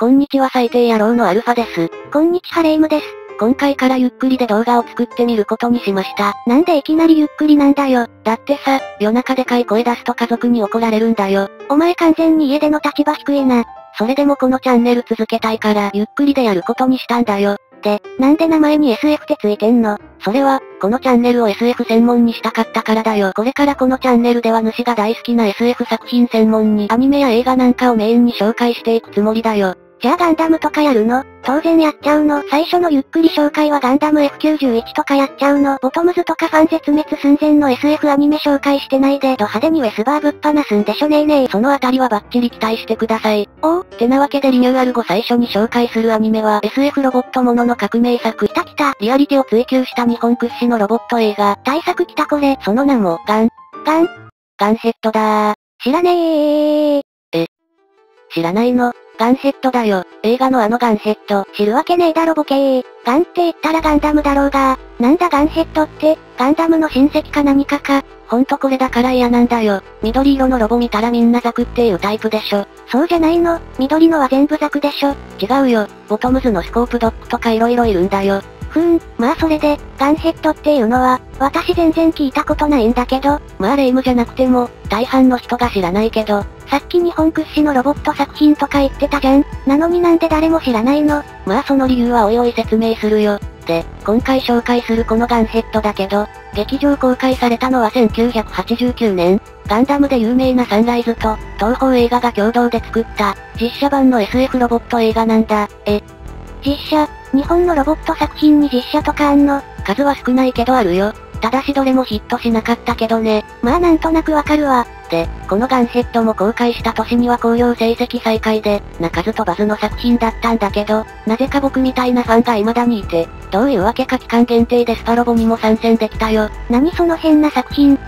こんにちは最低野郎のアルファです。こんにちはレイムです。今回からゆっくりで動画を作ってみることにしました。なんでいきなりゆっくりなんだよ。だってさ、夜中でかい声出すと家族に怒られるんだよ。お前完全に家での立場低いな。それでもこのチャンネル続けたいから、ゆっくりでやることにしたんだよ。で、なんで名前に SF ってついてんの？それは、このチャンネルを SF 専門にしたかったからだよ。これからこのチャンネルでは主が大好きな SF 作品専門にアニメや映画なんかをメインに紹介していくつもりだよ。じゃあガンダムとかやるの？当然やっちゃうの最初のゆっくり紹介はガンダム F91 とかやっちゃうのボトムズとかファン絶滅寸前の SF アニメ紹介してないでド派手にウェスバーぶっ放すんでしょねえねえ。そのあたりはバッチリ期待してください。おうてなわけでリニューアル後最初に紹介するアニメは SF ロボットものの革命作。来た来た。リアリティを追求した日本屈指のロボット映画。大作来たこれ。その名も、ガン。ガン。ガンヘッドだー。知らねー。え。知らないのガンヘッドだよ。映画のあのガンヘッド。知るわけねえだろボケー。ガンって言ったらガンダムだろうが。なんだガンヘッドって、ガンダムの親戚か何かか。ほんとこれだから嫌なんだよ。緑色のロボ見たらみんなザクっていうタイプでしょ。そうじゃないの。緑のは全部ザクでしょ。違うよ。ボトムズのスコープドッグとか色々いるんだよ。ふーん、まあそれで、ガンヘッドっていうのは、私全然聞いたことないんだけど。まあレイムじゃなくても、大半の人が知らないけど、さっき日本屈指のロボット作品とか言ってたじゃん。なのになんで誰も知らないのまあその理由はおいおい説明するよ。で、今回紹介するこのガンヘッドだけど、劇場公開されたのは1989年、ガンダムで有名なサンライズと、東宝映画が共同で作った、実写版の SF ロボット映画なんだ。え、実写、日本のロボット作品に実写とかあんの？数は少ないけどあるよ。ただしどれもヒットしなかったけどね。まあなんとなくわかるわ。で、このガンヘッドも公開した年には興行成績最下位で、鳴かず飛ばずの作品だったんだけど、なぜか僕みたいなファンが未だにいて、どういうわけか期間限定でスパロボにも参戦できたよ。何その変な作品？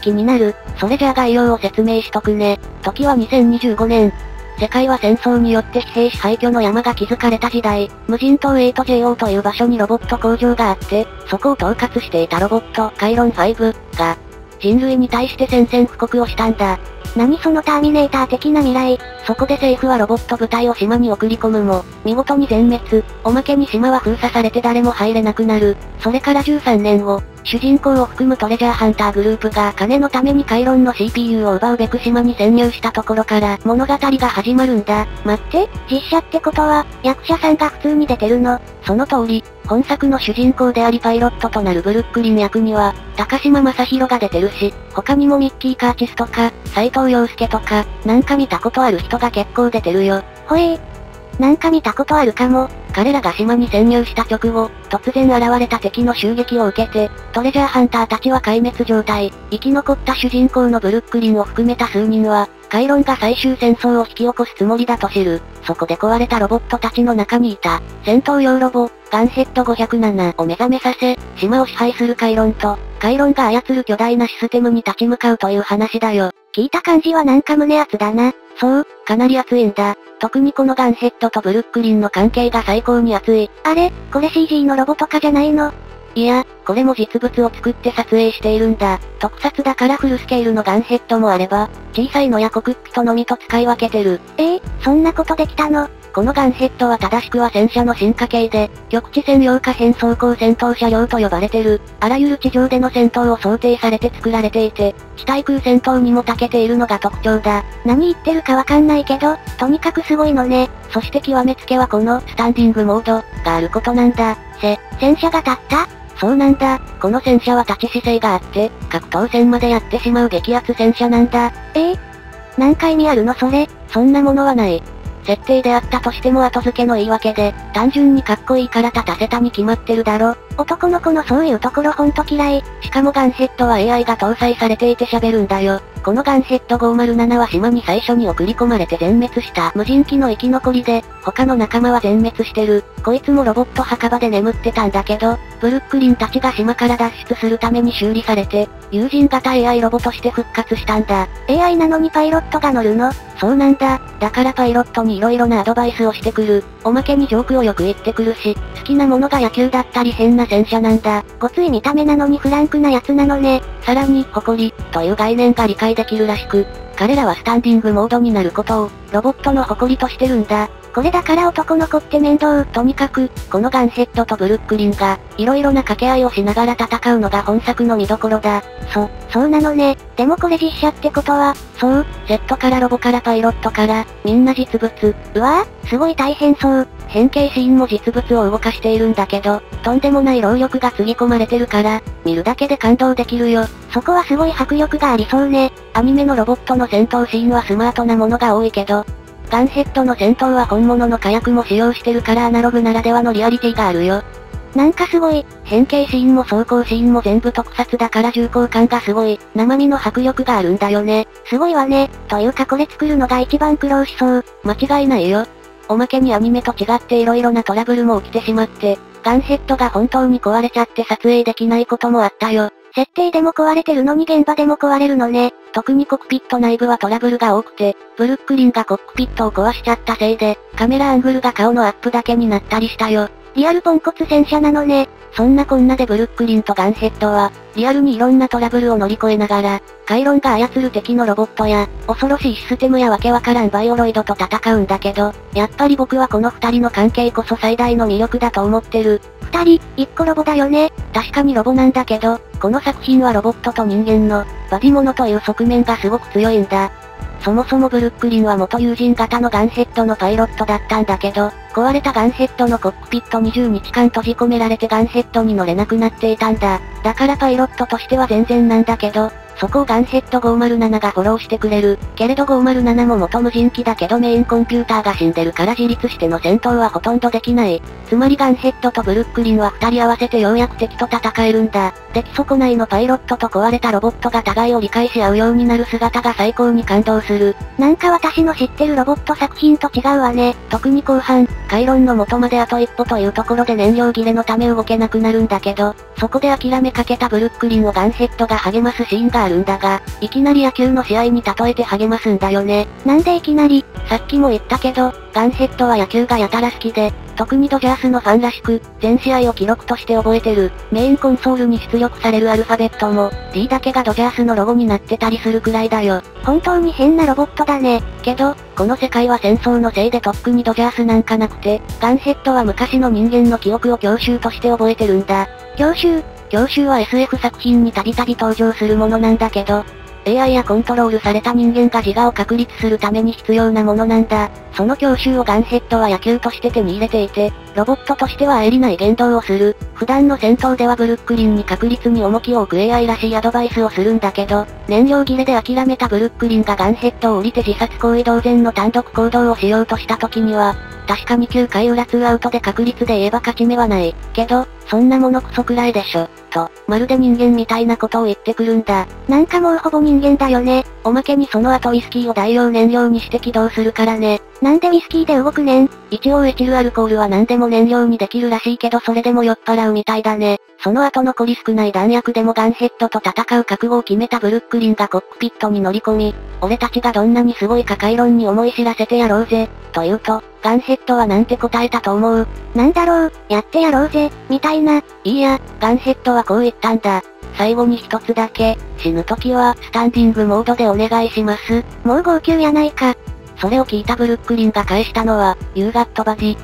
気になる。それじゃあ概要を説明しとくね。時は2025年、世界は戦争によって疲弊し廃墟の山が築かれた時代、無人島 8JO という場所にロボット工場があって、そこを統括していたロボット、カイロン5が、人類に対して宣戦布告をしたんだ。何そのターミネーター的な未来。そこで政府はロボット部隊を島に送り込むも、見事に全滅。おまけに島は封鎖されて誰も入れなくなる。それから13年後、主人公を含むトレジャーハンターグループが金のためにカイロンの CPU を奪うべく島に潜入したところから物語が始まるんだ。待って、実写ってことは、役者さんが普通に出てるの？その通り、本作の主人公でありパイロットとなるブルックリン役には、高島正宏が出てるし、他にもミッキー・カーチスとか、斎藤洋介とか、なんか見たことある人が結構出てるよ。ほえー。なんか見たことあるかも。彼らが島に潜入した直後、突然現れた敵の襲撃を受けて、トレジャーハンターたちは壊滅状態。生き残った主人公のブルックリンを含めた数人は、カイロンが最終戦争を引き起こすつもりだと知る。そこで壊れたロボットたちの中にいた、戦闘用ロボ、ガンヘッド507を目覚めさせ、島を支配するカイロンと、カイロンが操る巨大なシステムに立ち向かうという話だよ。聞いた感じはなんか胸熱だな。そう、かなり熱いんだ。特にこのガンヘッドとブルックリンの関係が最高に熱い。あれこれ CG のロボとかじゃないの？いや、これも実物を作って撮影しているんだ。特撮だからフルスケールのガンヘッドもあれば、小さいのやコクックとのみと使い分けてる。えー、そんなことできたの？このガンヘッドは正しくは戦車の進化系で、局地専用可変装甲戦闘車両と呼ばれてる、あらゆる地上での戦闘を想定されて作られていて、地対空戦闘にも長けているのが特徴だ。何言ってるかわかんないけど、とにかくすごいのね。そして極めつけはこの、スタンディングモード、があることなんだ。せ、戦車が立った？そうなんだ。この戦車は立ち姿勢があって、格闘戦までやってしまう激アツ戦車なんだ。ええー、何回見やるのそれ？そんなものはない。設定であったとしても後付けの言い訳で、単純にかっこいいから立たせたに決まってるだろ。男の子のそういうところほんと嫌い。しかもガンヘッドは AI が搭載されていて喋るんだよ。このガンヘッド507は島に最初に送り込まれて全滅した無人機の生き残りで、他の仲間は全滅してる。こいつもロボット墓場で眠ってたんだけど、ブルックリンたちが島から脱出するために修理されて、友人型 AI ロボとして復活したんだ。AI なのにパイロットが乗るの？そうなんだ。だからパイロットに色々なアドバイスをしてくる。おまけにジョークをよく言ってくるし、好きなものが野球だったり変な戦車なんだ。ごつい見た目なのにフランクなやつなのね。さらに、誇り、という概念が理解できるらしく、彼らはスタンディングモードになることを、ロボットの誇りとしてるんだ。これだから男の子って面倒。とにかく、このガンヘッドとブルックリンが、色々な掛け合いをしながら戦うのが本作の見どころだ。そ、そうなのね。でもこれ実写ってことは、そう、セットからロボからパイロットから、みんな実物。うわぁ、すごい大変そう。変形シーンも実物を動かしているんだけど、とんでもない労力がつぎ込まれてるから、見るだけで感動できるよ。そこはすごい迫力がありそうね。アニメのロボットの戦闘シーンはスマートなものが多いけど、ガンヘッドの戦闘は本物の火薬も使用してるからアナログならではのリアリティがあるよ。なんかすごい、変形シーンも走行シーンも全部特撮だから重厚感がすごい、生身の迫力があるんだよね。すごいわね。というかこれ作るのが一番苦労しそう。間違いないよ。おまけにアニメと違って色々なトラブルも起きてしまって、ガンヘッドが本当に壊れちゃって撮影できないこともあったよ。設定でも壊れてるのに現場でも壊れるのね。特にコクピット内部はトラブルが多くて、ブルックリンがコックピットを壊しちゃったせいで、カメラアングルが顔のアップだけになったりしたよ。リアルポンコツ戦車なのね。そんなこんなでブルックリンとガンヘッドは、リアルにいろんなトラブルを乗り越えながら、カイロンが操る敵のロボットや、恐ろしいシステムやわけわからんバイオロイドと戦うんだけど、やっぱり僕はこの二人の関係こそ最大の魅力だと思ってる。二人、一個ロボだよね。確かにロボなんだけど、この作品はロボットと人間の、バディモノという側面がすごく強いんだ。そもそもブルックリンは元友人型のガンヘッドのパイロットだったんだけど、壊れたガンヘッドのコックピット20日間閉じ込められてガンヘッドに乗れなくなっていたんだ。だからパイロットとしては全然なんだけど、そこをガンヘッド507がフォローしてくれる。けれど507も元無人機だけどメインコンピューターが死んでるから自立しての戦闘はほとんどできない。つまりガンヘッドとブルックリンは二人合わせてようやく敵と戦えるんだ。出来損ないのパイロットと壊れたロボットが互いを理解し合うようになる姿が最高に感動する。なんか私の知ってるロボット作品と違うわね。特に後半、回論の元まであと一歩というところで燃料切れのため動けなくなるんだけど、そこで諦めかけたブルックリンをガンヘッドが励ますシーンがあるんだが、いきなり野球の試合に例えて励ますんだよね。なんでいきなり？さっきも言ったけど、ガンヘッドは野球がやたら好きで、特にドジャースのファンらしく、全試合を記録として覚えてる。メインコンソールに出力されるアルファベットも、D だけがドジャースのロゴになってたりするくらいだよ。本当に変なロボットだね。けど、この世界は戦争のせいでとっくにドジャースなんかなくて、ガンヘッドは昔の人間の記憶を教習として覚えてるんだ。教習教習は SF 作品にたびたび登場するものなんだけど、AI やコントロールされた人間が自我を確立するために必要なものなんだ。その教習をガンヘッドは野球として手に入れていて、ロボットとしては鋭利ない言動をする。普段の戦闘ではブルックリンに確率に重きを置く AI らしいアドバイスをするんだけど、燃料切れで諦めたブルックリンがガンヘッドを降りて自殺行為同然の単独行動をしようとした時には、確かに9回裏2アウトで確率で言えば勝ち目はない。けど、そんなものクソくらいでしょ。と、まるで人間みたいなことを言ってくるんだ。なんかもうほぼ人間だよね。おまけにその後ウイスキーを代用燃料にして起動するからね。なんでウイスキーで動くねん一応エチルアルコールは何でも燃料にできるらしいけどそれでも酔っ払うみたいだね。その後残り少ない弾薬でもガンヘッドと戦う覚悟を決めたブルックリンがコックピットに乗り込み、俺たちがどんなにすごいか回論に思い知らせてやろうぜ、と言うと、ガンヘッドはなんて答えたと思う？なんだろう、やってやろうぜ、みたいな。いいや、ガンヘッドはこう言ったんだ。最後に一つだけ、死ぬ時は、スタンディングモードでお願いします。もう号泣やないか。それを聞いたブルックリンが返したのは、ユーガットバジ。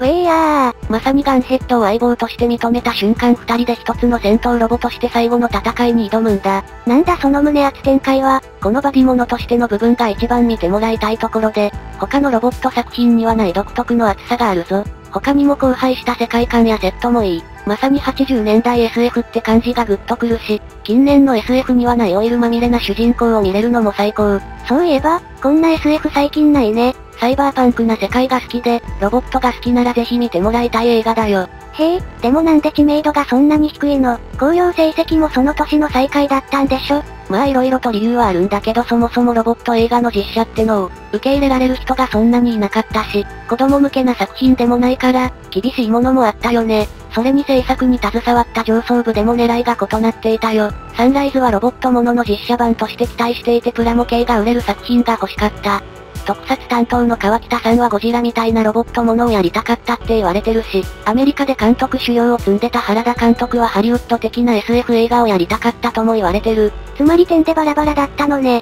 ウェイヤー。まさにガンヘッドを相棒として認めた瞬間二人で一つの戦闘ロボとして最後の戦いに挑むんだ。なんだその胸圧展開は、このバディモノとしての部分が一番見てもらいたいところで、他のロボット作品にはない独特の熱さがあるぞ。他にも荒廃した世界観やセットもいい。まさに80年代 SF って感じがぐっとくるし、近年の SF にはないオイルまみれな主人公を見れるのも最高。そういえば、こんな SF 最近ないね。サイバーパンクな世界が好きで、ロボットが好きならぜひ見てもらいたい映画だよ。へえ、でもなんで知名度がそんなに低いの？興行成績もその年の最下位だったんでしょ？まあ色々と理由はあるんだけどそもそもロボット映画の実写ってのを、受け入れられる人がそんなにいなかったし、子供向けな作品でもないから、厳しいものもあったよね。それに制作に携わった上層部でも狙いが異なっていたよ。サンライズはロボットものの実写版として期待していてプラモ系が売れる作品が欲しかった。特撮担当の川北さんはゴジラみたいなロボットものをやりたかったって言われてるし、アメリカで監督修行を積んでた原田監督はハリウッド的な SF 映画をやりたかったとも言われてる。つまり点でバラバラだったのね。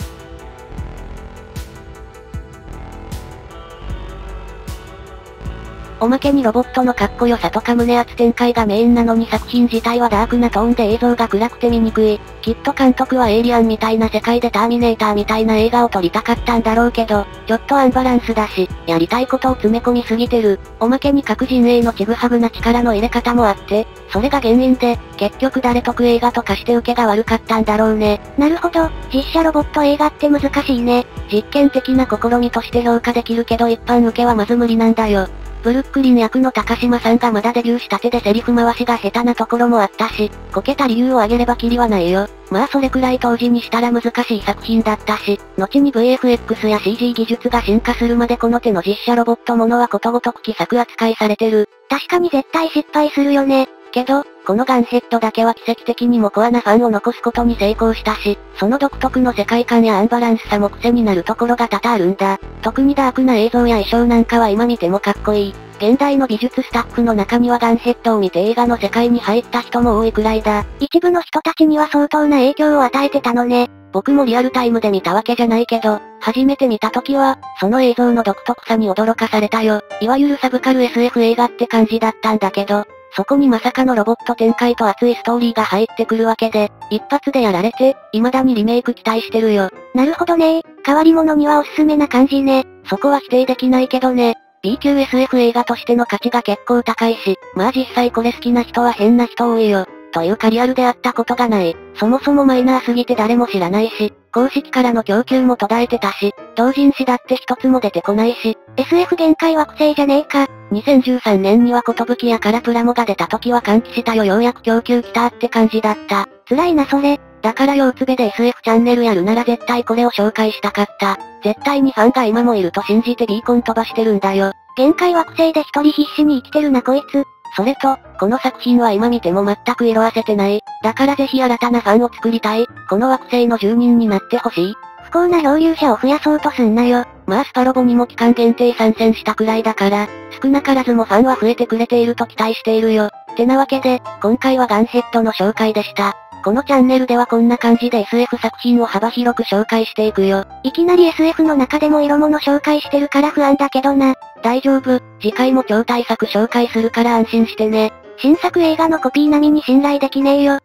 おまけにロボットのかっこよさとか胸圧展開がメインなのに作品自体はダークなトーンで映像が暗くて見にくい。きっと監督はエイリアンみたいな世界でターミネーターみたいな映画を撮りたかったんだろうけど、ちょっとアンバランスだし、やりたいことを詰め込みすぎてる。おまけに各陣営のちぐはぐな力の入れ方もあって、それが原因で、結局誰得映画とかして受けが悪かったんだろうね。なるほど、実写ロボット映画って難しいね。実験的な試みとして評価できるけど一般受けはまず無理なんだよ。ブルックリン役の高島さんがまだデビューしたてでセリフ回しが下手なところもあったし、こけた理由を挙げればキリはないよ。まあそれくらい当時にしたら難しい作品だったし、後に VFX や CG 技術が進化するまでこの手の実写ロボットものはことごとく奇策扱いされてる。確かに絶対失敗するよね。けど、このガンヘッドだけは奇跡的にもコアなファンを残すことに成功したし、その独特の世界観やアンバランスさも癖になるところが多々あるんだ。特にダークな映像や衣装なんかは今見てもかっこいい。現代の美術スタッフの中にはガンヘッドを見て映画の世界に入った人も多いくらいだ。一部の人たちには相当な影響を与えてたのね。僕もリアルタイムで見たわけじゃないけど、初めて見た時は、その映像の独特さに驚かされたよ。いわゆるサブカル SF 映画って感じだったんだけど、そこにまさかのロボット展開と熱いストーリーが入ってくるわけで、一発でやられて、未だにリメイク期待してるよ。なるほどね変わり者にはおすすめな感じね。そこは否定できないけどね。B 級 SF 映画としての価値が結構高いし、まあ実際これ好きな人は変な人多いよ。というかリアルであったことがない。そもそもマイナーすぎて誰も知らないし、公式からの供給も途絶えてたし、同人誌だって一つも出てこないし、SF 限界惑星じゃねえか。2013年には寿やカラプラモが出た時は歓喜したよようやく供給来たって感じだった。辛いなそれ。だから腰つべで SF チャンネルやるなら絶対これを紹介したかった。絶対にファンが今もいると信じてビーコン飛ばしてるんだよ。限界惑星で一人必死に生きてるなこいつ。それと、この作品は今見ても全く色あせてない。だからぜひ新たなファンを作りたい。この惑星の住人になってほしい。不幸な漂流者を増やそうとすんなよ。まあスパロボにも期間限定参戦したくらいだから、少なからずもファンは増えてくれていると期待しているよ。ってなわけで、今回はガンヘッドの紹介でした。このチャンネルではこんな感じで SF 作品を幅広く紹介していくよ。いきなり SF の中でも色物紹介してるから不安だけどな。大丈夫、次回も超大作紹介するから安心してね。新作映画のコピー並みに信頼できねえよ。